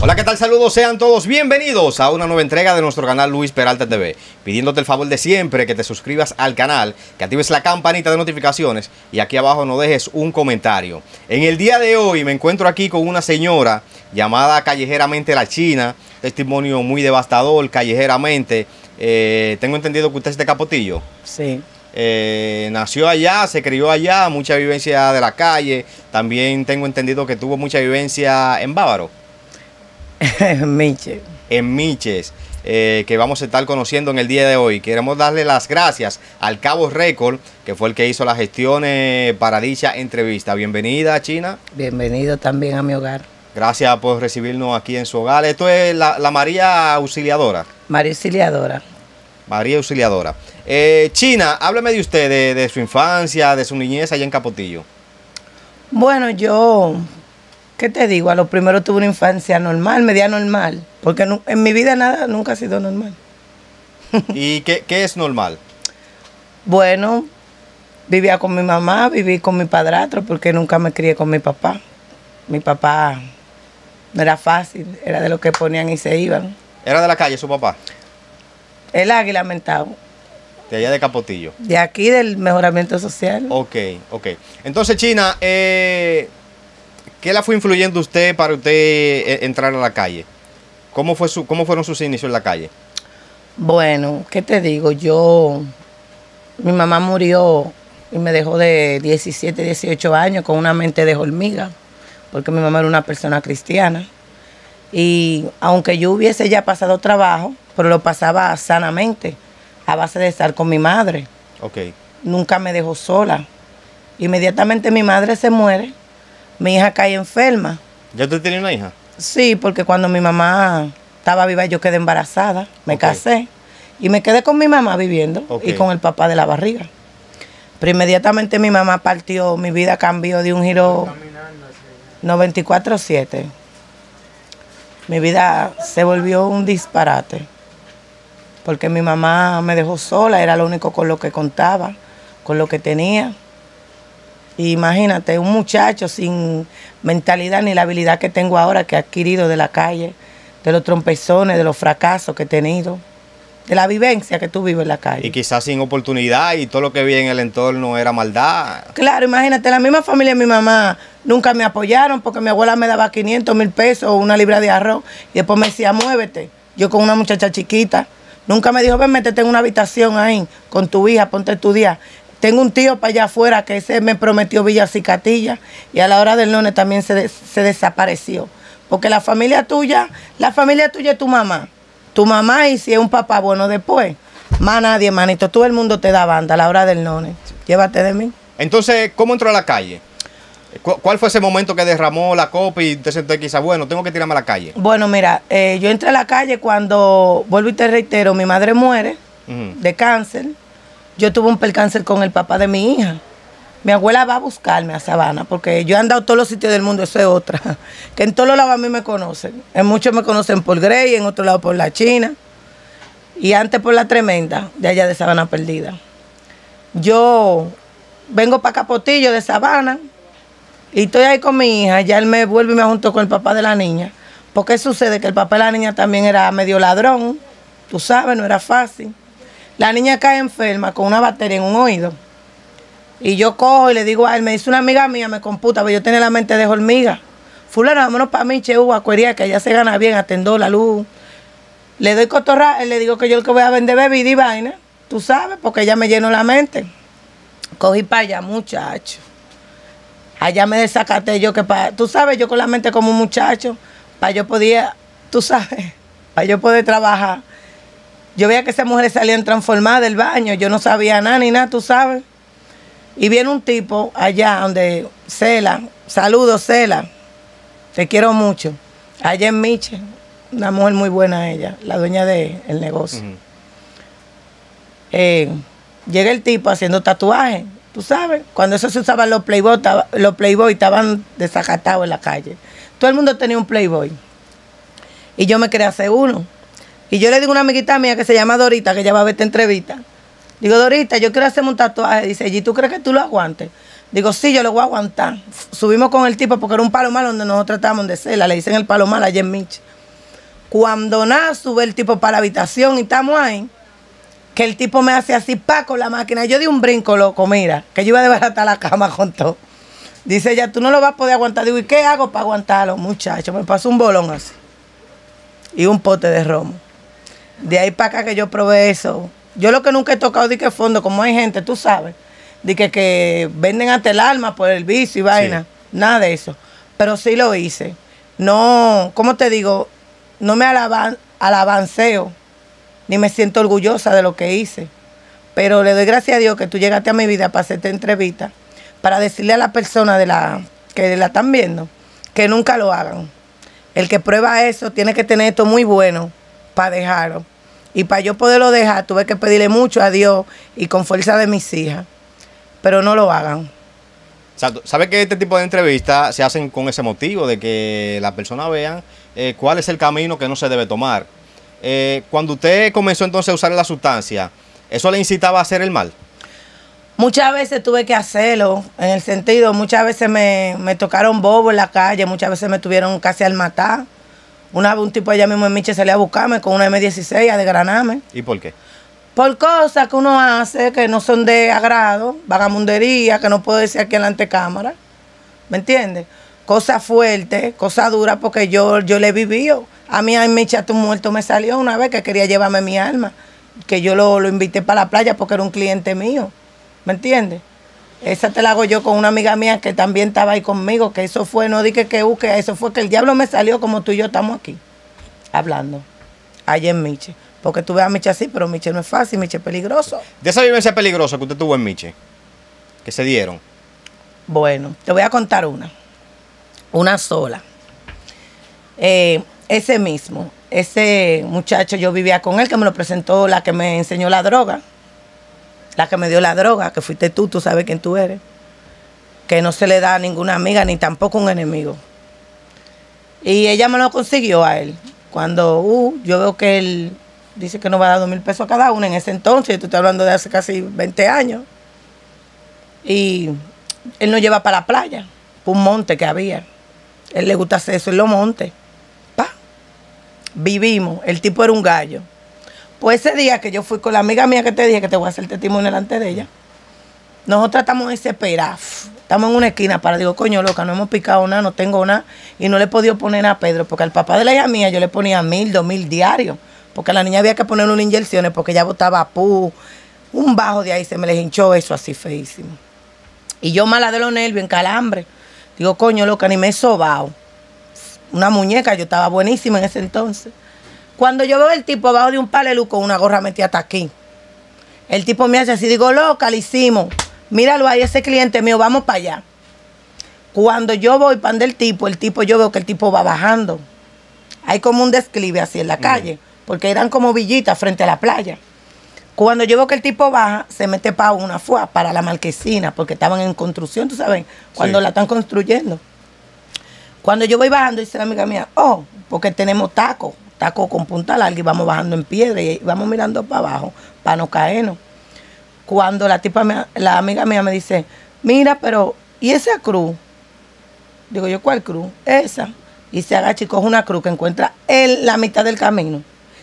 Hola, ¿qué tal? Saludos, sean todos bienvenidos a una nueva entrega de nuestro canal Luis Peralta TV. Pidiéndote el favor de siempre que te suscribas al canal, que actives la campanita de notificaciones y aquí abajo no dejes un comentario. En el día de hoy me encuentro aquí con una señora llamada callejeramente La China, testimonio muy devastador, callejeramente. Eh, tengo entendido que usted es de Capotillo. Sí. Eh, nació allá, se crió allá, mucha vivencia de la calle. También tengo entendido que tuvo mucha vivencia en Bávaro. En Miches, eh, que vamos a estar conociendo en el día de hoy. Queremos darle las gracias al Cabo Record, que fue el que hizo las gestiones para dicha entrevista. Bienvenida, China. Bienvenido también a mi hogar. Gracias por recibirnos aquí en su hogar. Esto es la, la María Auxiliadora. María Auxiliadora. María Auxiliadora. Eh, China, háblame de usted, de, de su infancia, de su niñez allá en Capotillo. Bueno, yo, ¿qué te digo? A lo primero tuve una infancia normal, media normal, porque en mi vida nada nunca ha sido normal. ¿Y qué, qué es normal? Bueno, vivía con mi mamá, viví con mi padrastro, porque nunca me crié con mi papá. Mi papá no era fácil, era de los que ponían y se iban. ¿Era de la calle su papá? El águila mentado, De allá de Capotillo. de aquí del mejoramiento social. Ok, ok. Entonces, China, eh, ¿qué la fue influyendo usted para usted eh, entrar a la calle? ¿Cómo, fue su, ¿Cómo fueron sus inicios en la calle? Bueno, ¿qué te digo? Yo, mi mamá murió y me dejó de 17, 18 años con una mente de hormiga, porque mi mamá era una persona cristiana. Y aunque yo hubiese ya pasado trabajo, pero lo pasaba sanamente, a base de estar con mi madre. Ok. Nunca me dejó sola. Inmediatamente mi madre se muere, mi hija cae enferma. ¿Ya usted tiene una hija? Sí, porque cuando mi mamá estaba viva yo quedé embarazada, me casé y me quedé con mi mamá viviendo y con el papá de la barriga. Pero inmediatamente mi mamá partió, mi vida cambió de un giro 94-7. Mi vida se volvió un disparate, porque mi mamá me dejó sola, era lo único con lo que contaba, con lo que tenía. Imagínate, un muchacho sin mentalidad ni la habilidad que tengo ahora que he adquirido de la calle, de los trompezones, de los fracasos que he tenido, de la vivencia que tú vives en la calle. Y quizás sin oportunidad y todo lo que vi en el entorno era maldad. Claro, imagínate, la misma familia de mi mamá nunca me apoyaron porque mi abuela me daba 500 mil pesos o una libra de arroz y después me decía, muévete. Yo con una muchacha chiquita, nunca me dijo, ven, métete en una habitación ahí con tu hija, ponte a estudiar. Tengo un tío para allá afuera que ese me prometió Villa Cicatilla y a la hora del lunes también se, se desapareció. Porque la familia tuya, la familia tuya es tu mamá. Tu mamá y si es un papá bueno después. Más nadie, manito. Todo el mundo te da banda a la hora del lunes. Llévate de mí. Entonces, ¿cómo entró a la calle? ¿Cu- ¿Cuál fue ese momento que derramó la copa y usted sentó quizás, bueno, tengo que tirarme a la calle? Bueno, mira, eh, yo entré a la calle cuando, vuelvo y te reitero, mi madre muere de cáncer. Yo tuve un percáncer con el papá de mi hija. Mi abuela va a buscarme a Sabana porque yo he andado a todos los sitios del mundo, eso es otra. Que en todos lados a mí me conocen. En muchos me conocen por Grey, en otro lado por la China. Y antes por la Tremenda, de allá de Sabana Perdida. Yo vengo para Capotillo de Sabana y estoy ahí con mi hija. Ya él me vuelve y me junto con el papá de la niña. Porque sucede que el papá de la niña también era medio ladrón. Tú sabes, no era fácil. La niña cae enferma con una batería en un oído. Y yo cojo y le digo a él, me dice una amiga mía, me computa, pero yo tenía la mente de hormiga. Fulano, vámonos para mí, Cheu, a Cuería, que allá se gana bien, atendó la luz. Le doy cotorra, le digo que yo el que voy a vender bebida y vaina, tú sabes, porque ella me llenó la mente. Cogí para allá, muchacho. Allá me desacaté yo que para, tú sabes, yo con la mente como un muchacho, para yo podía, tú sabes, para yo poder trabajar. Yo veía que esas mujeres salían transformadas del baño, yo no sabía nada ni nada, tú sabes. Y viene un tipo allá donde Cela, saludos Cela, te quiero mucho. Allá en Miche, una mujer muy buena ella, la dueña del negocio. Eh, llega el tipo haciendo tatuajes, tú sabes, cuando eso se usaban los playboy, los playboy estaban desacatados en la calle. Todo el mundo tenía un playboy. Y yo me quería hacer uno. Y yo le digo a una amiguita mía que se llama Dorita, que ya va a ver esta entrevista. Digo, Dorita, yo quiero hacerme un tatuaje. Dice, ¿y tú crees que tú lo aguantes? Digo, sí, yo lo voy a aguantar. Subimos con el tipo porque era un palo malo donde nosotros estábamos de cela. Le dicen el palo malo allá en Michi. Cuando nada, sube el tipo para la habitación y estamos ahí. Que el tipo me hace así, pa, con la máquina. Yo di un brinco, loco, mira. Que yo iba a desbaratar la cama con todo. Dice ella, tú no lo vas a poder aguantar. Digo, ¿y qué hago para aguantarlo, muchacho? Me pasó un bolón así. Y un pote de romo. De ahí para acá que yo probé eso. Yo lo que nunca he tocado de que fondo, como hay gente, tú sabes, de que, que venden hasta el alma por el vicio y vaina. Nada de eso. Pero sí lo hice. No, ¿cómo te digo? No me alaban, alavanceo, ni me siento orgullosa de lo que hice. Pero le doy gracias a Dios que tú llegaste a mi vida para hacerte entrevista, para decirle a la persona de la, que la están viendo que nunca lo hagan. El que prueba eso tiene que tener esto muy bueno para dejarlo. Y para yo poderlo dejar, tuve que pedirle mucho a Dios y con fuerza de mis hijas. Pero no lo hagan. Exacto. ¿Sabe que este tipo de entrevistas se hacen con ese motivo de que la persona vean eh, cuál es el camino que no se debe tomar? Eh, cuando usted comenzó entonces a usar la sustancia, ¿eso le incitaba a hacer el mal? Muchas veces tuve que hacerlo, en el sentido, muchas veces me, me tocaron bobo en la calle, muchas veces me tuvieron casi al matar. Una vez un tipo allá mismo en Miche salía a buscarme con una M16 a desgranarme. ¿Y por qué? Por cosas que uno hace que no son de agrado, vagamundería, que no puedo decir aquí en la antecámara. ¿Me entiendes? Cosas fuertes, cosas duras, porque yo, yo le he vivido. A mí, en Miche, un muerto me salió una vez que quería llevarme mi alma. Que yo lo, lo invité para la playa porque era un cliente mío. ¿Me entiendes? Esa te la hago yo con una amiga mía que también estaba ahí conmigo, que eso fue, no dije que busque, eso fue que el diablo me salió como tú y yo estamos aquí, hablando, allá en Miche. Porque tú ves a Miche así, pero Miche no es fácil, Miche es peligroso. De esa vivencia peligrosa que usted tuvo en Miche, que se dieron. Bueno, te voy a contar una, una sola. Eh, ese mismo, ese muchacho, yo vivía con él, que me lo presentó la que me enseñó la droga la que me dio la droga, que fuiste tú, tú sabes quién tú eres, que no se le da a ninguna amiga ni tampoco un enemigo. Y ella me lo consiguió a él. Cuando uh, yo veo que él dice que no va a dar dos mil pesos a cada uno en ese entonces, tú estás hablando de hace casi 20 años. Y él nos lleva para la playa, por un monte que había. Él le gusta hacer eso en los montes. Pa. Vivimos, el tipo era un gallo. Pues ese día que yo fui con la amiga mía que te dije que te voy a hacer testimonio delante de ella, nosotros estamos desesperados. Estamos en una esquina para, digo, coño, loca, no hemos picado nada, no tengo nada. Y no le he podido poner a Pedro, porque al papá de la hija mía yo le ponía mil, dos mil diarios. Porque a la niña había que ponerle unas inyecciones porque ella botaba pu. Un bajo de ahí se me le hinchó eso así feísimo. Y yo mala de los nervios, en calambre. Digo, coño, loca, ni me he sobado. Una muñeca, yo estaba buenísima en ese entonces. Cuando yo veo el tipo abajo de un palelú con una gorra metida hasta aquí, el tipo me hace así, digo, loca, lo hicimos. Míralo ahí, ese cliente mío, vamos para allá. Cuando yo voy pan del tipo, el tipo, yo veo que el tipo va bajando. Hay como un desclive así en la calle, porque eran como villitas frente a la playa. Cuando yo veo que el tipo baja, se mete para una fua, para la marquesina, porque estaban en construcción, tú sabes, cuando la están construyendo. Cuando yo voy bajando, dice la amiga mía, oh, porque tenemos tacos taco con punta larga y vamos bajando en piedra y vamos mirando para abajo para no caernos. Cuando la tipa, la amiga mía me dice, mira, pero, ¿y esa cruz? Digo yo, ¿cuál cruz? Esa. Y se agacha y coge una cruz que encuentra en la mitad del camino.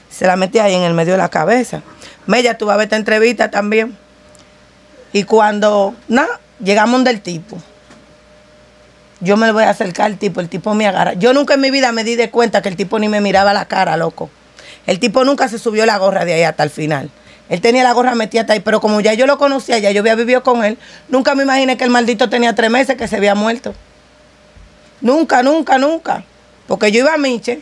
Se la mete ahí en el medio de la cabeza. Mella, tú vas a ver esta entrevista también. Y cuando, nada, llegamos del tipo yo me voy a acercar al tipo, el tipo me agarra. Yo nunca en mi vida me di de cuenta que el tipo ni me miraba la cara, loco. El tipo nunca se subió la gorra de ahí hasta el final. Él tenía la gorra metida hasta ahí, pero como ya yo lo conocía, ya yo había vivido con él, nunca me imaginé que el maldito tenía tres meses que se había muerto. Nunca, nunca, nunca. Porque yo iba a Miche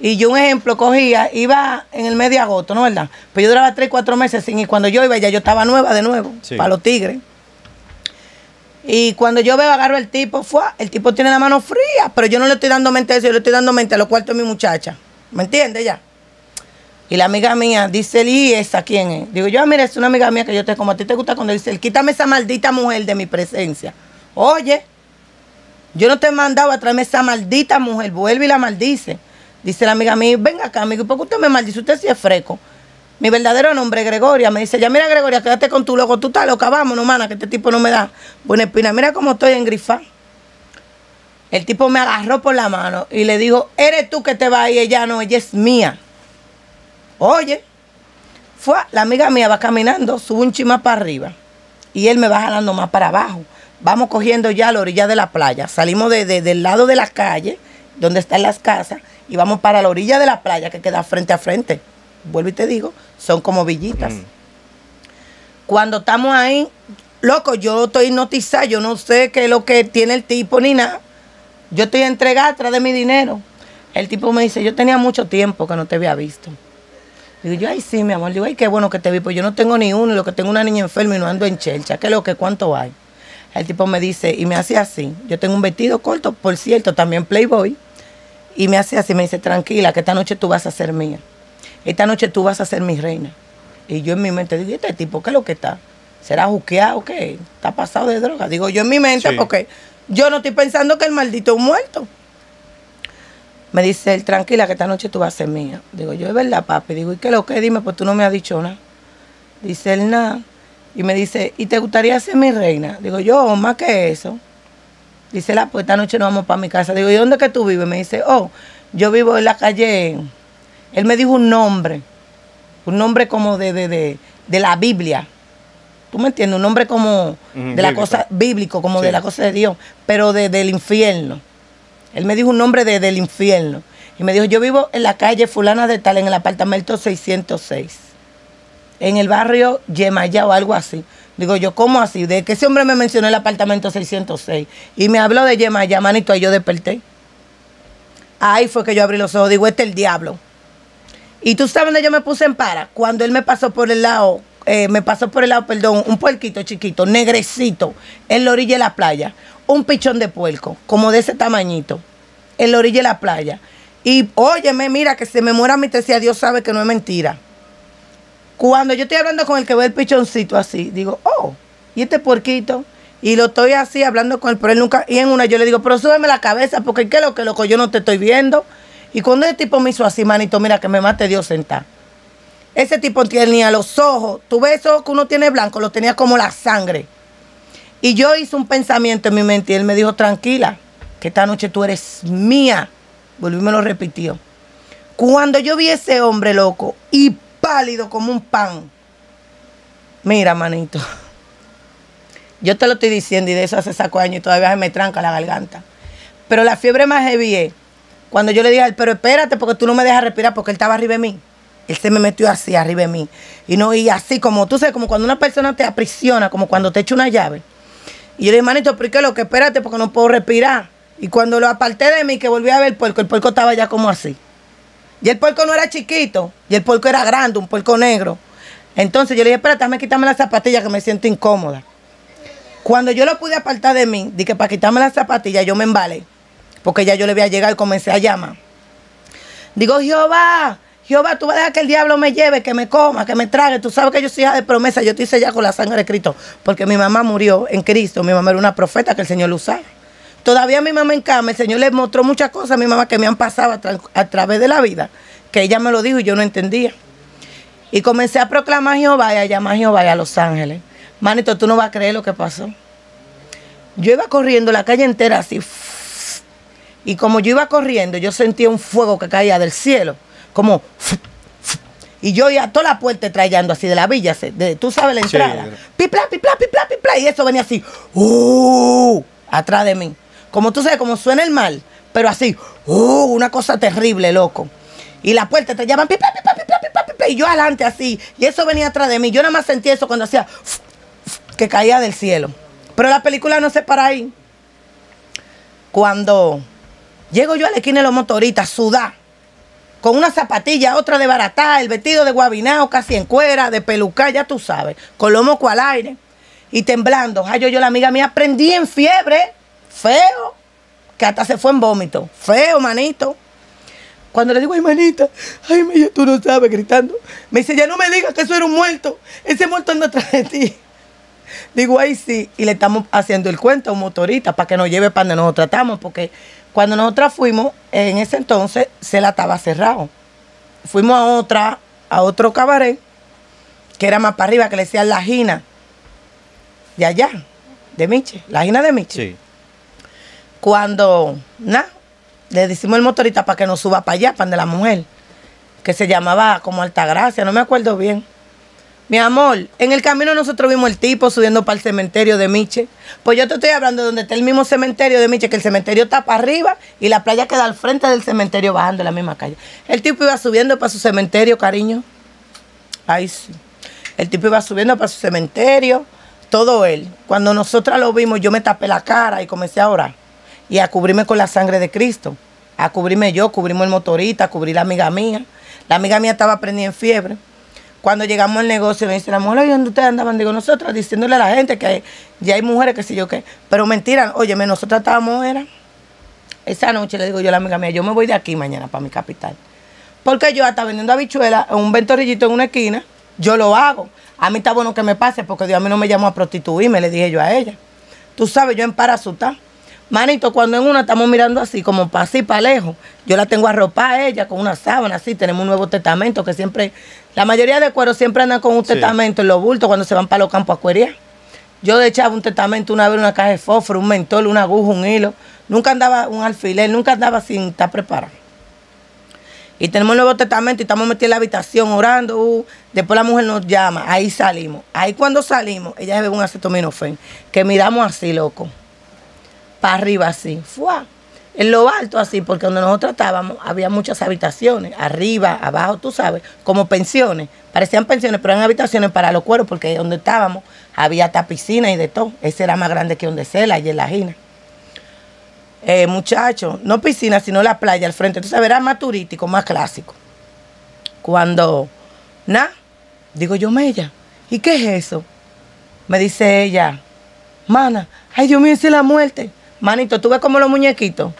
y yo un ejemplo cogía, iba en el mes de agosto, ¿no verdad? Pero yo duraba tres, cuatro meses sin y cuando yo iba ya yo estaba nueva de nuevo, para los tigres. Y cuando yo veo, agarro el tipo, fue, el tipo tiene la mano fría, pero yo no le estoy dando mente a eso, yo le estoy dando mente a los cuartos de mi muchacha. ¿Me entiendes ya? Y la amiga mía dice, ¿y esa quién es? Digo, yo, ah, mira, es una amiga mía que yo te, como a ti te gusta cuando dice, quítame esa maldita mujer de mi presencia. Oye, yo no te he mandado a traerme esa maldita mujer, vuelve y la maldice. Dice la amiga mía, venga acá, amigo, ¿por qué usted me maldice? Usted sí es freco. Mi verdadero nombre Gregoria. Me dice, ya mira Gregoria, quédate con tu loco, tú estás loca, vámonos, mana, que este tipo no me da buena espina. Mira cómo estoy en grifá. El tipo me agarró por la mano y le dijo, eres tú que te vas y ella no, ella es mía. Oye, fue, la amiga mía va caminando, sube un chima para arriba y él me va jalando más para abajo. Vamos cogiendo ya a la orilla de la playa. Salimos de, de- del lado de la calle, donde están las casas, y vamos para la orilla de la playa que queda frente a frente. Vuelvo y te digo, son como villitas. Mm. Cuando estamos ahí, loco, yo estoy hipnotizada, yo no sé qué es lo que tiene el tipo ni nada. Yo estoy entregada atrás de mi dinero. El tipo me dice, yo tenía mucho tiempo que no te había visto. Digo yo, ay, sí, mi amor. Digo, ay, qué bueno que te vi, pues yo no tengo ni uno, y lo que tengo una niña enferma y no ando en chelcha. ¿Qué es lo que cuánto hay? El tipo me dice, y me hace así. Yo tengo un vestido corto, por cierto, también Playboy. Y me hace así, me dice, tranquila, que esta noche tú vas a ser mía. Esta noche tú vas a ser mi reina. Y yo en mi mente digo, ¿y este tipo qué es lo que está? ¿Será juqueado o qué? ¿Está pasado de droga? Digo yo en mi mente Sí. porque yo no estoy pensando que el maldito es un muerto. Me dice él, tranquila, que esta noche tú vas a ser mía. Digo yo, es verdad, papi. Digo, ¿y qué es lo que? Dime, pues tú no me has dicho nada. Dice él, nada. Y me dice, ¿y te gustaría ser mi reina? Digo yo, más que eso. Dice la, pues esta noche nos vamos para mi casa. Digo, ¿y dónde que tú vives? Me dice, oh, yo vivo en la calle. Él me dijo un nombre, un nombre como de, de, de, de la Biblia. ¿Tú me entiendes? Un nombre como de la bíblico. cosa bíblico, como Sí. de la cosa de Dios, pero de, del infierno. Él me dijo un nombre de, del infierno. Y me dijo, yo vivo en la calle fulana de tal, en el apartamento 606. En el barrio Yemayá o algo así. Digo yo, ¿cómo así? De que ese hombre me mencionó el apartamento 606. Y me habló de Yemayá, manito, ahí yo desperté. Ahí fue que yo abrí los ojos. Digo, este es el diablo. Y tú sabes dónde yo me puse en para. Cuando él me pasó por el lado, eh, me pasó por el lado, perdón, un puerquito chiquito, negrecito, en la orilla de la playa. Un pichón de puerco, como de ese tamañito, en la orilla de la playa. Y óyeme, mira, que se me muera mi tesia, Dios sabe que no es mentira. Cuando yo estoy hablando con el que ve el pichoncito así, digo, oh, ¿y este puerquito? Y lo estoy así hablando con él, pero él nunca, y en una yo le digo, pero súbeme la cabeza, porque qué es lo que loco, yo no te estoy viendo. Y cuando ese tipo me hizo así, manito, mira que me mate Dios sentar. Ese tipo tenía los ojos, tú ves esos que uno tiene blanco, lo tenía como la sangre. Y yo hice un pensamiento en mi mente y él me dijo, tranquila, que esta noche tú eres mía. Volví y me lo repitió. Cuando yo vi ese hombre loco y pálido como un pan, mira, manito, yo te lo estoy diciendo y de eso hace saco años y todavía se me tranca la garganta. Pero la fiebre más heavy es cuando yo le dije, pero espérate porque tú no me dejas respirar porque él estaba arriba de mí. Él se me metió así arriba de mí. Y no, y así como tú sabes, como cuando una persona te aprisiona, como cuando te echa una llave. Y yo le dije, manito, ¿por qué lo que espérate? Porque no puedo respirar. Y cuando lo aparté de mí, que volví a ver el puerco, el puerco estaba ya como así. Y el puerco no era chiquito, y el puerco era grande, un puerco negro. Entonces yo le dije, espérate, déjame quitarme las zapatillas que me siento incómoda. Cuando yo lo pude apartar de mí, dije, para quitarme las zapatillas, yo me embalé. Porque ya yo le voy a llegar y comencé a llamar. Digo, Jehová, Jehová, tú vas a dejar que el diablo me lleve, que me coma, que me trague. Tú sabes que yo soy hija de promesa. Yo te hice ya con la sangre de Cristo. Porque mi mamá murió en Cristo. Mi mamá era una profeta que el Señor lo usaba. Todavía mi mamá en cama, el Señor le mostró muchas cosas a mi mamá que me han pasado a, a través de la vida. Que ella me lo dijo y yo no entendía. Y comencé a proclamar a Jehová y a llamar a Jehová y a Los Ángeles. Manito, tú no vas a creer lo que pasó. Yo iba corriendo la calle entera así. Y como yo iba corriendo, yo sentía un fuego que caía del cielo. Como. Y yo iba a toda la puerta trayendo así de la villa, de, tú sabes la Sí. entrada. Pipla, pipla, pipla, pipla. Y eso venía así. ¡Uh! Atrás de mí. Como tú sabes, como suena el mal, pero así. ¡Uh! Una cosa terrible, loco. Y la puerta te llaman pipla, pipla, pipla, pipla, pipla. Y yo adelante así. Y eso venía atrás de mí. Yo nada más sentí eso cuando hacía que caía del cielo. Pero la película no se para ahí. Cuando llego yo a la esquina de los motoristas, sudá, con una zapatilla, otra de baratá, el vestido de guabinao, casi en cuera, de peluca, ya tú sabes, con los mocos al aire y temblando. Ay, yo, yo, la amiga mía, prendí en fiebre, feo, que hasta se fue en vómito, feo, manito. Cuando le digo, ay, manita, ay, mía, tú no sabes, gritando. Me dice, ya no me digas que eso era un muerto. Ese muerto anda atrás de ti. Digo, ahí sí. Y le estamos haciendo el cuento a un motorista para que nos lleve para donde nosotros tratamos. Porque cuando nosotros fuimos, en ese entonces, se la estaba cerrado. Fuimos a otra, a otro cabaret, que era más para arriba, que le decían la Gina, de allá, de Miche, la Gina de Miche. Sí. Cuando, nada, le decimos al motorista para que nos suba para allá, para donde la mujer, que se llamaba como Altagracia, no me acuerdo bien. Mi amor, en el camino nosotros vimos el tipo subiendo para el cementerio de Miche. Pues yo te estoy hablando de donde está el mismo cementerio de Miche, que el cementerio está para arriba y la playa queda al frente del cementerio bajando la misma calle. El tipo iba subiendo para su cementerio, cariño. Ay, sí. El tipo iba subiendo para su cementerio, todo él. Cuando nosotras lo vimos, yo me tapé la cara y comencé a orar. Y a cubrirme con la sangre de Cristo. A cubrirme yo, cubrimos el motorista, a cubrir la amiga mía. La amiga mía estaba prendida en fiebre. Cuando llegamos al negocio, me dice la mujer, oye, ¿dónde ustedes andaban? Digo, nosotras diciéndole a la gente que ya hay mujeres, que sé yo qué. Pero mentira, óyeme, nosotras estábamos, era. Esa noche le digo yo a la amiga mía, yo me voy de aquí mañana para mi capital. Porque yo hasta vendiendo habichuelas un ventorrillito en una esquina, yo lo hago. A mí está bueno que me pase porque Dios a mí no me llamó a prostituirme, le dije yo a ella. Tú sabes, yo en Parasuta. Manito, cuando en una estamos mirando así, como para así, para lejos, yo la tengo arropada a ella con una sábana así, tenemos un nuevo testamento que siempre, la mayoría de cueros siempre andan con un testamento en los bultos cuando se van para los campos a cuerear. Yo le echaba un testamento una vez, una caja de fósforo, un mentol, una aguja, un hilo. Nunca andaba un alfiler, nunca andaba sin estar preparado. Y tenemos el Nuevo Testamento y estamos metidos en la habitación orando. uh, después la mujer nos llama, ahí salimos. Ahí cuando salimos, ella se ve un acetaminofén, que miramos así, loco. Para arriba así. ¡Fua! En lo alto así, porque donde nosotros estábamos había muchas habitaciones, arriba, abajo, tú sabes, como pensiones. Parecían pensiones, pero eran habitaciones para los cueros, porque donde estábamos había hasta piscina y de todo. Ese era más grande que donde Cela y en la Gina eh, muchachos, no piscina, sino la playa al frente. Entonces, era más turístico, más clásico. Cuando, nada, digo yo, Mella, ¿y qué es eso? Me dice ella, mana, ay Dios mío, es la muerte. Manito, tú ves como los muñequitos,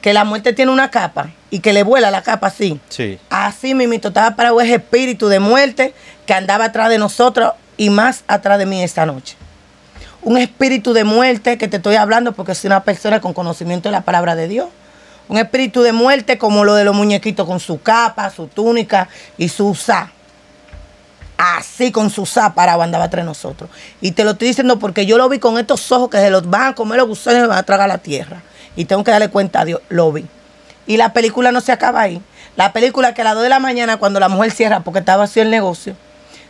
que la muerte tiene una capa y que le vuela la capa así. Sí. Así mismito estaba parado ese espíritu de muerte que andaba atrás de nosotros y más atrás de mí esta noche. Un espíritu de muerte que te estoy hablando porque soy una persona con conocimiento de la palabra de Dios. Un espíritu de muerte como lo de los muñequitos con su capa, su túnica y su sa. Así con su sa parado andaba entre nosotros. Y te lo estoy diciendo porque yo lo vi con estos ojos que se los van a comer los gusanos y se van a tragar la tierra. Y tengo que darle cuenta a Dios, lo vi. Y la película no se acaba ahí. La película que a las 2 de la mañana, cuando la mujer cierra porque estaba vacío el negocio,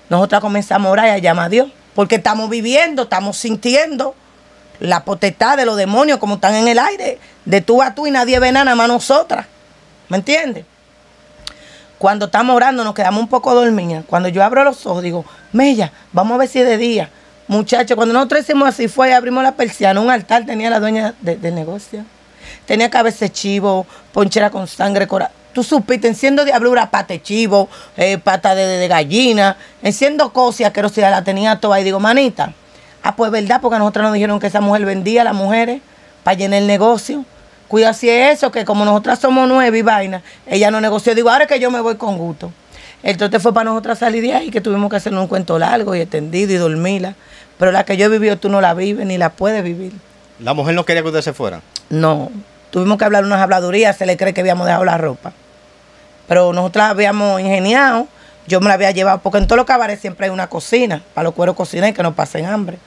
nosotras comenzamos a orar y a llamar a Dios. Porque estamos viviendo, estamos sintiendo la potestad de los demonios como están en el aire, de tú a tú y nadie ve nada más nosotras. ¿Me entiendes? Cuando estamos orando nos quedamos un poco dormidas. Cuando yo abro los ojos digo, Mella, vamos a ver si es de día. Muchachos, cuando nosotros hicimos así fue abrimos la persiana, un altar tenía la dueña de- del negocio. Tenía cabeza ponchera con sangre, cora. Tú supiste, enciendo diablura, pata de chivo, eh, pata de, de- gallina, enciendo cosas que la tenía toda. Y digo, manita, ah, pues verdad, porque a nosotros nos dijeron que esa mujer vendía a las mujeres para llenar el negocio. Cuida si es eso, que como nosotras somos nueve y vaina, ella no negoció. Digo, ahora es que yo me voy con gusto. Entonces fue para nosotras salir de ahí, que tuvimos que hacer un cuento largo y extendido y dormirla. Pero la que yo he vivido tú no la vives ni la puedes vivir. La mujer no quería que ustedes se fueran. No, tuvimos que hablar unas habladurías, se le cree que habíamos dejado la ropa. Pero nosotros la habíamos ingeniado, yo me la había llevado, porque en todos los cabarets siempre hay una cocina, para los cueros cocinar y que no pasen hambre.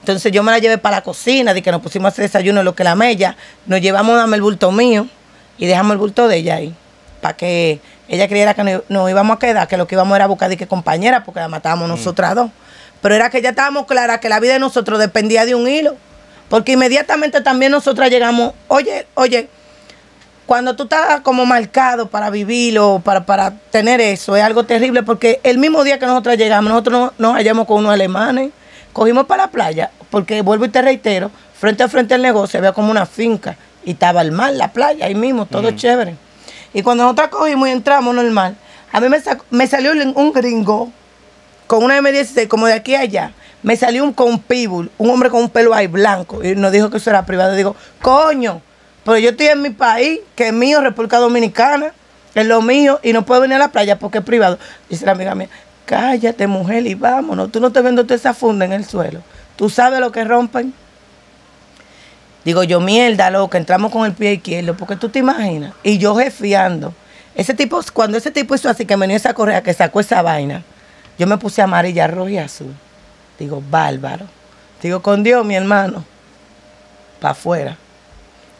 Entonces yo me la llevé para la cocina, de que nos pusimos a hacer desayuno, lo que la mella, nos llevamos dame el bulto mío y dejamos el bulto de ella ahí, para que ella creyera que no- nos íbamos a quedar, que lo que íbamos era a buscar de que compañera, porque la matábamos nosotras dos. Pero era que ya estábamos claras que la vida de nosotros dependía de un hilo. Porque inmediatamente también nosotras llegamos, oye, oye, cuando tú estás como marcado para vivirlo, para, para tener eso, es algo terrible porque el mismo día que nosotros llegamos, nosotros nos, nos hallamos con unos alemanes, cogimos para la playa, porque vuelvo y te reitero, frente a frente al negocio había como una finca y estaba el mar, la playa, ahí mismo, todo chévere. Y cuando nosotros cogimos y entramos normal, a mí me, me salió un un gringo con una M16, como de aquí a allá. Me salió un con un un hombre con un pelo ahí blanco, y nos dijo que eso era privado. Digo, coño, pero yo estoy en mi país, que es mío, República Dominicana, es lo mío, y no puedo venir a la playa porque es privado. Dice la amiga mía, cállate, mujer, y vámonos. Tú no te vendes toda esa funda en el suelo. Tú sabes lo que rompen. Digo yo, mierda, loca, entramos con el pie izquierdo, porque tú te imaginas. Y yo jefiando. Ese tipo, cuando ese tipo hizo así que dio esa correa, que sacó esa vaina, yo me puse amarilla, roja y azul. Digo, bárbaro. Digo, con Dios, mi hermano, para afuera.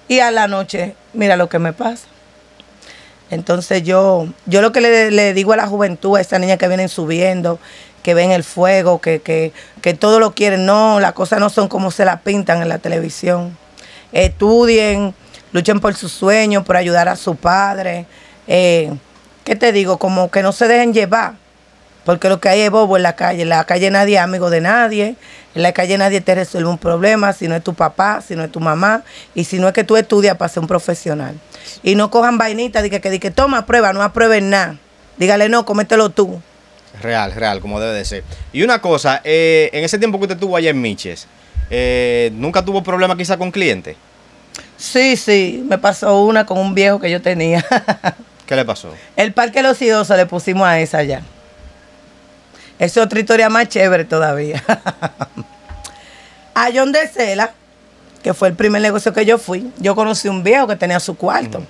Y a la noche, mira lo que me pasa. Entonces yo, yo lo que le, digo a la juventud, a esa niña que vienen subiendo, que ven el fuego, que, que, que todo lo quieren, no, las cosas no son como se las pintan en la televisión. Estudien, luchen por sus sueños, por ayudar a su padre. Eh, ¿Qué te digo? Como que no se dejen llevar. Porque lo que hay es bobo en la calle. En la calle nadie es amigo de nadie. En la calle nadie te resuelve un problema si no es tu papá, si no es tu mamá. Y si no es que tú estudias para ser un profesional. Y no cojan vainitas de que, que, que toma prueba, no aprueben nada. Dígale no, comételo tú. Real, real, como debe de ser. Y una cosa, eh, en ese tiempo que usted estuvo allá en Miches, eh, ¿nunca tuvo problema quizá con clientes? Sí, sí, me pasó una con un viejo que yo tenía. ¿Qué le pasó? El Parque Los Idosos le pusimos a esa allá. Es otra historia más chévere todavía. a John de Cela, que fue el primer negocio que yo fui, yo conocí un viejo que tenía su cuarto.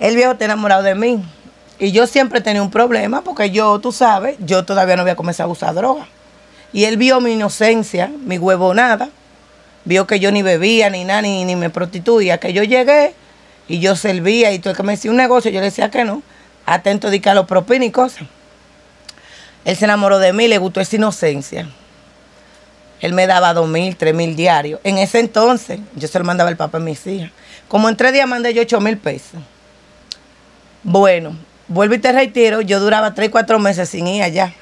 El viejo está enamorado de mí. Y yo siempre tenía un problema porque yo, tú sabes, yo todavía no había comenzado a usar droga. Y él vio mi inocencia, mi huevonada. Vio que yo ni bebía, ni nada, ni, ni me prostituía. Que yo llegué y yo servía y todo el que me decía un negocio, yo le decía que no. Atento de que a los propinos y cosas. Él se enamoró de mí, le gustó esa inocencia. Él me daba dos mil, tres mil diarios. En ese entonces, yo se lo mandaba el papá a mis hijas. Como en tres días mandé yo ocho mil pesos. Bueno, vuelvo y te reitero, yo duraba tres, cuatro meses sin ir allá.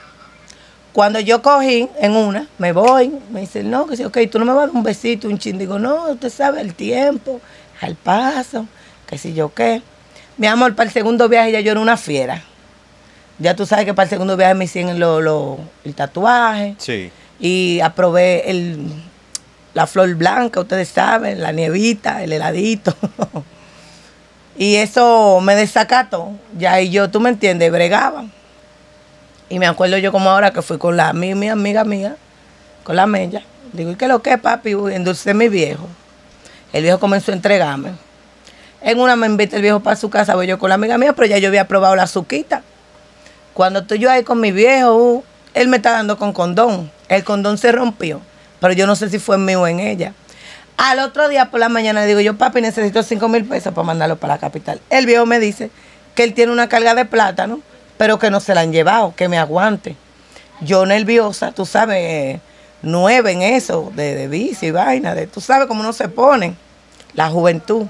Cuando yo cogí en una, me voy, me dice, no, que sí, ok, tú no me vas a dar un besito, un chin. Digo, no, usted sabe el tiempo, al paso, que si yo qué. Mi amor, para el segundo viaje ya yo era una fiera. Ya tú sabes que para el segundo viaje me hicieron lo, lo, el tatuaje. Sí. Y aprobé el, la flor blanca, ustedes saben, la nievita, el heladito. y eso me desacató. Ya y yo, tú me entiendes, bregaba. Y me acuerdo yo como ahora que fui con la mi, mi amiga mía, con la mella. Digo, ¿y qué es lo que papi? Endulcé mi viejo. El viejo comenzó a entregarme. En una me invita el viejo para su casa, voy yo con la amiga mía, pero ya yo había probado la suquita. Cuando estoy yo ahí con mi viejo, uh, él me está dando con condón. El condón se rompió, pero yo no sé si fue en mí o en ella. Al otro día por la mañana le digo yo, papi, necesito 5 mil pesos para mandarlo para la capital. El viejo me dice que él tiene una carga de plátano, pero que no se la han llevado, que me aguante. Yo nerviosa, tú sabes, nueve en eso, de, de vicio y vaina, tú sabes cómo no se pone la juventud.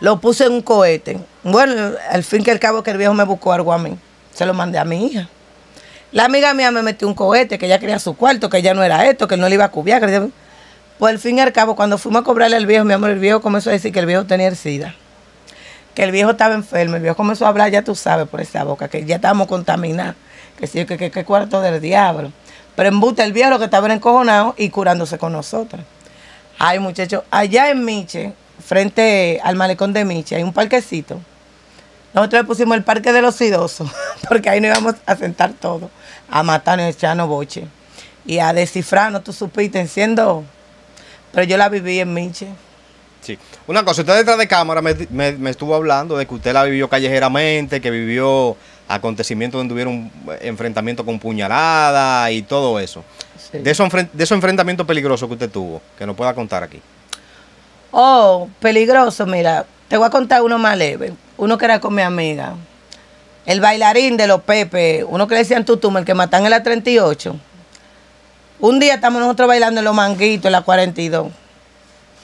Lo puse en un cohete. Bueno, al fin que al cabo que el viejo me buscó algo a mí, se lo mandé a mi hija. La amiga mía me metió un cohete, que ella quería su cuarto, que ya no era esto, que no le iba a cubiar. Que... Pues al fin y al cabo, cuando fuimos a cobrarle al viejo, mi amor, el viejo comenzó a decir que el viejo tenía el SIDA. Que el viejo estaba enfermo. El viejo comenzó a hablar, ya tú sabes, por esa boca, que ya estábamos contaminados. Que sí, que qué cuarto del diablo. Pero en el viejo lo que estaba encojonado y curándose con nosotros. Ay, muchachos, allá en Miche, frente al malecón de Miche, hay un parquecito. Nosotros le pusimos el parque de los idosos, porque ahí nos íbamos a sentar todos, a matarnos, a echarnos boche. Y a descifrarnos, tú supiste, siendo. Pero yo la viví en Miche. Sí. Una cosa, usted detrás de cámara me, me, me, estuvo hablando de que usted la vivió callejeramente, que vivió acontecimientos donde tuvieron enfrentamiento con puñalada y todo eso. Sí. De, esos, de esos enfrentamientos peligrosos que usted tuvo, que nos pueda contar aquí. Oh, peligroso, mira, te voy a contar uno más leve. Uno que era con mi amiga. El bailarín de los Pepe, uno que le decían tutum, el que matan en la 38. Un día estamos nosotros bailando en los manguitos, en la 42.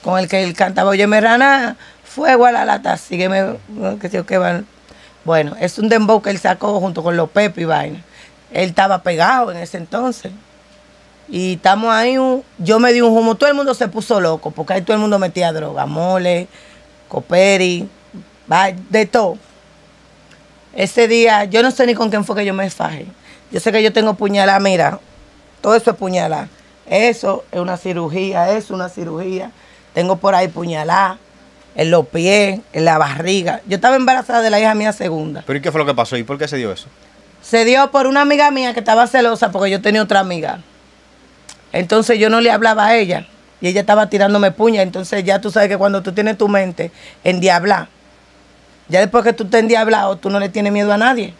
Con el que él cantaba, oye, me rana, fuego a la lata, sígueme, que sé qué van. Bueno, es un dembow que él sacó junto con los Pepe y vaina. Él estaba pegado en ese entonces. Y estamos ahí, yo me di un humo, todo el mundo se puso loco, porque ahí todo el mundo metía droga, mole, coperi, de todo. Ese día, yo no sé ni con quién fue que yo me fajé. Yo sé que yo tengo puñalada, mira, todo eso es puñalada. Eso es una cirugía, eso es una cirugía. Tengo por ahí puñalada, en los pies, en la barriga. Yo estaba embarazada de la hija mía segunda. ¿Pero y qué fue lo que pasó? ¿Y por qué se dio eso? Se dio por una amiga mía que estaba celosa porque yo tenía otra amiga. Entonces yo no le hablaba a ella y ella estaba tirándome puña. Entonces ya tú sabes que cuando tú tienes tu mente en diabla, Ya después que tú te endiablado, tú no le tienes miedo a nadie.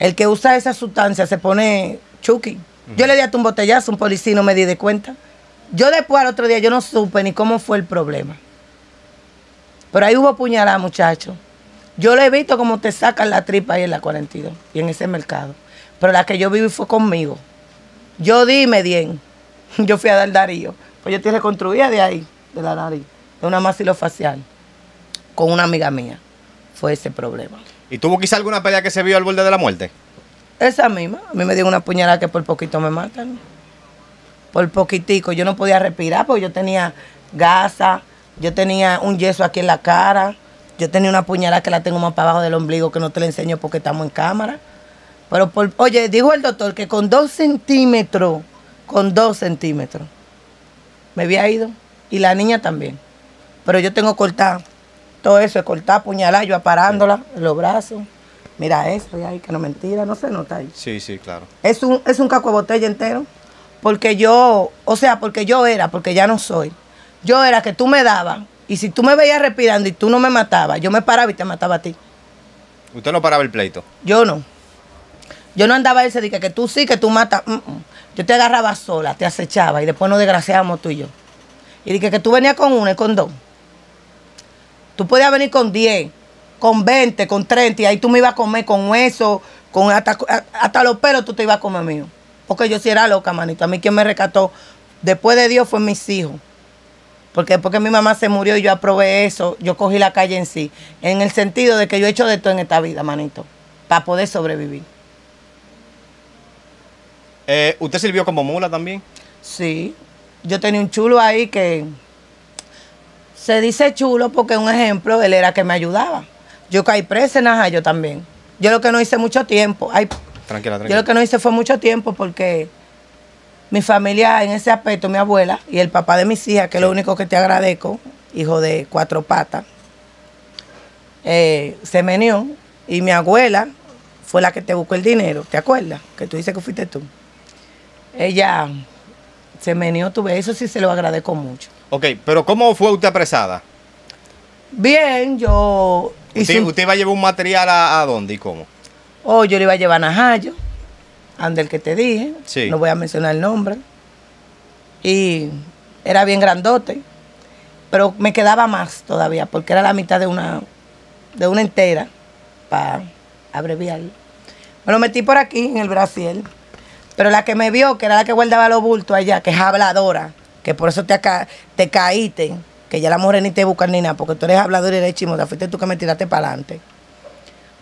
El que usa esa sustancia se pone chuki. Yo le di hasta un botellazo, un policía y no me di de cuenta. Yo después al otro día yo no supe ni cómo fue el problema. Pero ahí hubo puñalada, muchachos. Yo le he visto cómo te sacan la tripa ahí en la 42 y en ese mercado. Pero la que yo viví fue conmigo. Yo di y me di. Yo fui a dar Darío. Pues yo estoy reconstruida de ahí, de la nariz, de una maxilofacial, con una amiga mía. Fue ese problema. ¿Y tuvo quizá alguna pelea que se vio al borde de la muerte? Esa misma. A mí me dio una puñalada que por poquito me matan. Por poquitico. Yo no podía respirar porque yo tenía gasa, yo tenía un yeso aquí en la cara, yo tenía una puñalada que la tengo más para abajo del ombligo que no te la enseño porque estamos en cámara. Pero, por, oye, dijo el doctor que con dos centímetros, con dos centímetros, me había ido. Y la niña también. Pero yo tengo cortado. Todo eso es cortar, puñalar, yo aparándola en los brazos. Mira eso, y ahí, que no mentira, no se nota ahí. Sí, sí, claro. Es un, es un caco de botella entero. Porque yo, o sea, porque yo era, porque ya no soy. Yo era que tú me dabas, y si tú me veías respirando y tú no me matabas, yo me paraba y te mataba a ti. ¿Usted no paraba el pleito? Yo no. Yo no andaba ese de que, que tú sí, que tú matas. mm, mm. Yo te agarraba sola, te acechaba y después nos desgraciábamos tú y yo. Y dije que tú venías con una y con dos. Tú podías venir con 10, con 20, con 30 y ahí tú me ibas a comer con hueso, con hasta, hasta los pelos tú te ibas a comer mío. Porque yo sí era loca, manito. A mí quien me rescató después de Dios fue mis hijos. Porque después que mi mamá se murió y yo aprobé eso, yo cogí la calle en sí. En el sentido de que yo he hecho de todo en esta vida, manito. Para poder sobrevivir. Eh, ¿Usted sirvió como mula también? Sí. Yo tenía un chulo ahí que se dice chulo porque un ejemplo, él era que me ayudaba. Yo caí presa en Najayo también. Yo lo que no hice mucho tiempo, ay, Tranquila, yo tranquila. lo que no hice fue mucho tiempo porque mi familia en ese aspecto, mi abuela y el papá de mis hijas, que es lo único que te agradezco, hijo de cuatro patas, eh, se menió y mi abuela fue la que te buscó el dinero, ¿te acuerdas? Que tú dices que fuiste tú. Ella se menió, tuve eso sí se lo agradezco mucho. Ok, pero ¿cómo fue usted apresada? Bien, yo ¿Usted, un- usted iba a llevar un material a, a dónde y cómo? Oh, yo le iba a llevar a Najayo, ande el que te dije, Sí. no voy a mencionar el nombre. Y era bien grandote, pero me quedaba más todavía, porque era la mitad de una, de una entera, para abreviarlo. Me lo metí por aquí, en el Brasil, pero la que me vio, que era la que guardaba los bultos allá, que es habladora, que por eso te, aca- te caíste, que ya la mujer ni te busca ni nada, porque tú eres habladora y eres chimosa, fuiste tú que me tiraste para adelante.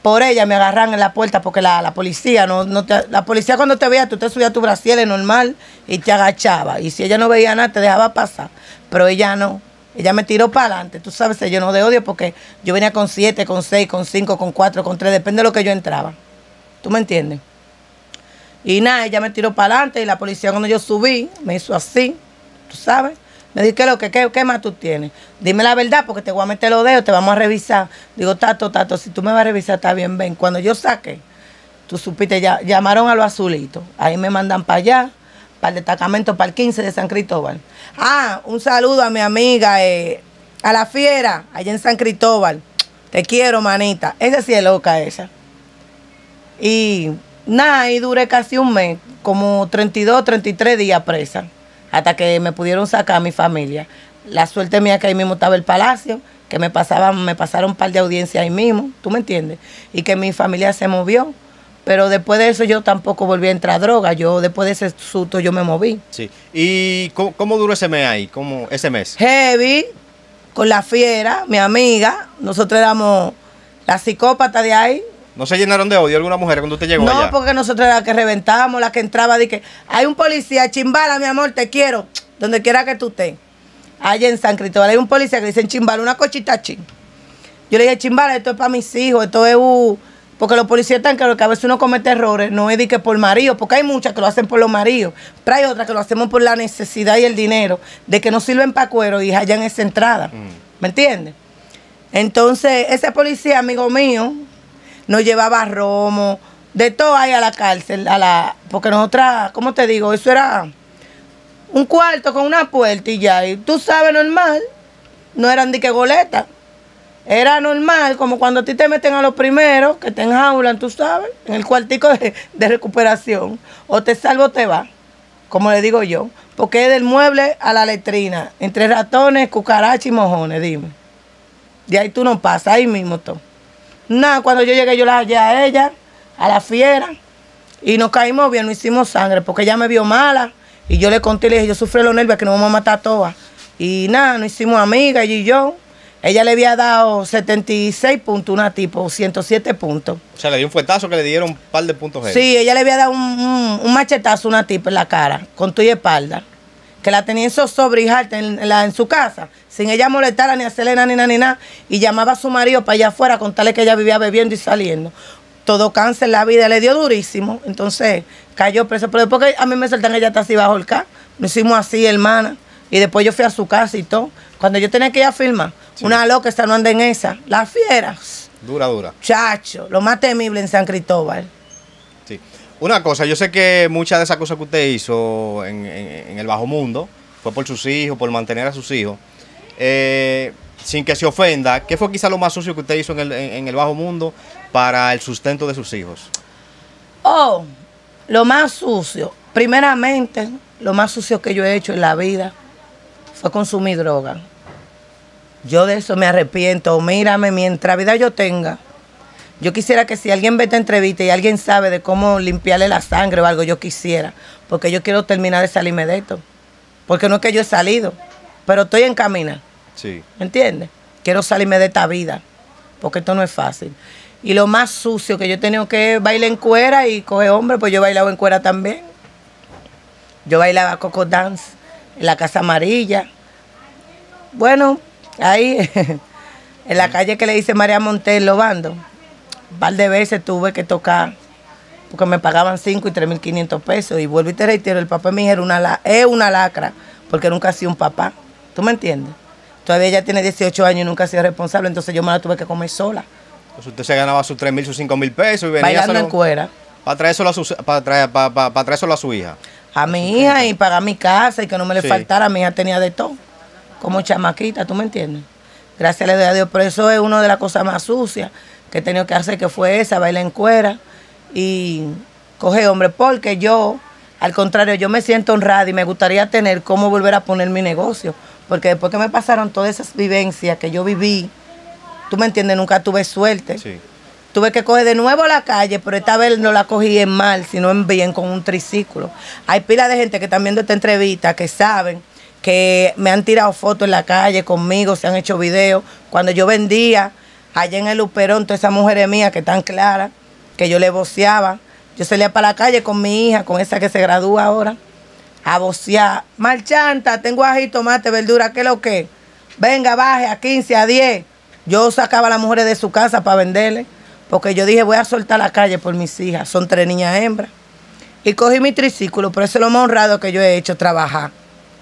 Por ella me agarran en la puerta porque la, la policía no, no te- la policía cuando te veía tú te subías a tu brasier normal y te agachaba. Y si ella no veía nada te dejaba pasar. Pero ella no. Ella me tiró para adelante. Tú sabes yo no de odio porque yo venía con siete con seis con cinco con cuatro con tres depende de lo que yo entraba. Tú me entiendes y nada ella me tiró para adelante y la policía cuando yo subí me hizo así tú sabes me dijo, ¿qué, lo que, qué, ¿qué más tú tienes? Dime la verdad porque te voy a meter los dedos, te vamos a revisar. Digo, Tato, Tato, si tú me vas a revisar, está bien, ven. Cuando yo saque, tú supiste, ya, llamaron a los azulitos. Ahí me mandan para allá, para el destacamento, para el 15 de San Cristóbal. Ah, un saludo a mi amiga, eh, a la fiera, allá en San Cristóbal. Te quiero, manita. Esa sí es loca, esa. Y nada, y duré casi un mes, como 32, 33 días presa, hasta que me pudieron sacar a mi familia. La suerte mía que ahí mismo estaba el palacio, que me pasaban, me pasaron un par de audiencias ahí mismo, ¿tú me entiendes? Y que mi familia se movió. Pero después de eso yo tampoco volví a entrar a droga. Yo después de ese susto yo me moví. Sí. ¿Y cómo, cómo duró ese mes ahí? ¿Cómo, ese mes? Heavy, con la fiera, mi amiga. Nosotros éramos la psicópata de ahí. ¿No se llenaron de odio alguna mujer cuando usted llegó No, allá? porque nosotros era la que reventábamos, la que entraba, de que hay un policía, chimbala, mi amor, te quiero, donde quiera que tú estés. Allá en San Cristóbal hay un policía que dice chimbala, una cochita chin. Yo le dije, chimbala, esto es para mis hijos, esto es uh, porque los policías están claros que a veces uno comete errores, no es de que por marido, porque hay muchas que lo hacen por los maridos, pero hay otras que lo hacemos por la necesidad y el dinero, de que no sirven para cuero y hallan esa entrada. ¿Me entiendes? Entonces, ese policía, amigo mío, nos llevaba romo, de todo ahí a la cárcel, a la, porque nosotras, ¿cómo te digo? Eso era un cuarto con una puerta y ya, y tú sabes, normal, no eran de que goletas. Era normal, como cuando a ti te meten a los primeros, que te enjaulan, tú sabes, en el cuartico de, de recuperación. O te salvo o te va, como le digo yo. Porque es del mueble a la letrina, entre ratones, cucarachas y mojones, dime. De ahí tú no pasas, ahí mismo todo. Nada, cuando yo llegué yo la hallé a ella, a la fiera, y nos caímos bien, no hicimos sangre, porque ella me vio mala, y yo le conté y le dije, yo sufrí los nervios, que nos vamos a matar todas. Y nada, nos hicimos amigas, ella y yo. Ella le había dado 76 puntos, una tipo, 107 puntos. O sea, le dio un fuetazo que le dieron un par de puntos. heavy. Sí, ella le había dado un, un- un machetazo a una tipa en la cara, con tu y espalda. Que la tenía en sobrijarte en, en la- en su casa, sin ella molestarla ni hacerle nada ni nada ni nada. Y llamaba a su marido para allá afuera a contarle que ella vivía bebiendo y saliendo. Todo cáncer, la vida le dio durísimo. Entonces cayó preso. Pero después que a mí me soltan, ella está así bajo el carro. Lo hicimos así, hermana. Y después yo fui a su casa y todo. Cuando yo tenía que ir a filmar, Sí. una loca, esta no anda en esa. La fiera, Dura, dura. chacho, lo más temible en San Cristóbal. Una cosa, yo sé que muchas de esas cosas que usted hizo en, el bajo mundo fue por sus hijos, por mantener a sus hijos. Eh, sin que se ofenda, ¿qué fue quizá lo más sucio que usted hizo en el, en el bajo mundo para el sustento de sus hijos? Oh, lo más sucio. Primeramente, lo más sucio que yo he hecho en la vida fue consumir droga. Yo de eso me arrepiento. Mírame, mientras vida yo tenga. Yo quisiera que si alguien ve esta entrevista y alguien sabe de cómo limpiarle la sangre o algo, yo quisiera. Porque yo quiero terminar de salirme de esto. Porque no es que yo he salido, pero estoy en camino. Sí. ¿Me entiendes? Quiero salirme de esta vida, porque esto no es fácil. Y lo más sucio que yo he tenido que bailar en cuera y coger hombre, pues yo he bailado en cuera también. Yo bailaba Coco Dance en la Casa Amarilla. Bueno, ahí, en la calle que le dice María Montel, Lobando, un par de veces tuve que tocar, porque me pagaban 5 y 3.500 pesos. Y vuelvo y te reitero, el papá hija era una, es una lacra, porque nunca ha sido un papá. ¿Tú me entiendes? Todavía ella tiene 18 años y nunca ha sido responsable, entonces yo me la tuve que comer sola, Entonces usted se ganaba sus 3 mil, sus 5 mil pesos y venía bailando en cuera. para traérselo a su, para traer, para, para- para traérselo a su hija. A mi hija y pagar mi casa y que no me le Sí. faltara, mi hija tenía de todo, como chamaquita, ¿tú me entiendes? Gracias le doy a Dios, pero eso es una de las cosas más sucias que he tenido que hacer, que fue esa, bailar en cuera y coger hombre, porque yo, al contrario, yo me siento honrada y me gustaría tener cómo volver a poner mi negocio, porque después que me pasaron todas esas vivencias que yo viví, tú me entiendes, nunca tuve suerte. Sí. Tuve que coger de nuevo la calle, pero esta vez no la cogí en mal, sino en bien, con un triciclo. Hay pila de gente que están viendo esta entrevista que saben que me han tirado fotos en la calle conmigo, se han hecho videos. Cuando yo vendía allá en el Luperón, todas esas mujeres mías que están claras, que yo le voceaba. Yo salía para la calle con mi hija, con esa que se gradúa ahora, a vocear. Marchanta, tengo ají, tomate, verdura, ¿qué es lo que? Venga, baje a 15, a 10. Yo sacaba a las mujeres de su casa para venderle, porque yo dije, voy a soltar la calle por mis hijas. Son tres niñas hembras. Y cogí mi triciclo, pero eso es lo más honrado que yo he hecho, trabajar,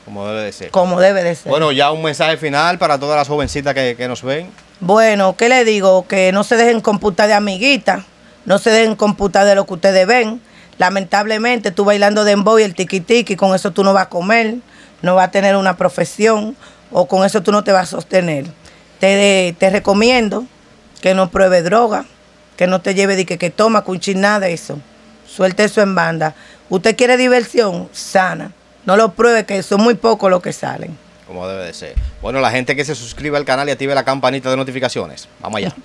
Como debe de ser. como debe de ser. Bueno, ya un mensaje final para todas las jovencitas que, que nos ven. Bueno, ¿qué le digo? Que no se dejen computar de amiguitas, no se dejen computar de lo que ustedes ven. Lamentablemente, tú bailando de y el tiki tiki, con eso tú no vas a comer, no vas a tener una profesión, o con eso tú no te vas a sostener. Te, te recomiendo que no pruebe droga, que no te lleve de que, que toma, cunchin, nada de eso. Suelte eso en banda. ¿Usted quiere diversión? Sana. No lo pruebe, que son muy pocos los que salen. Como debe de ser. Bueno, la gente que se suscriba al canal y active la campanita de notificaciones. Vamos allá.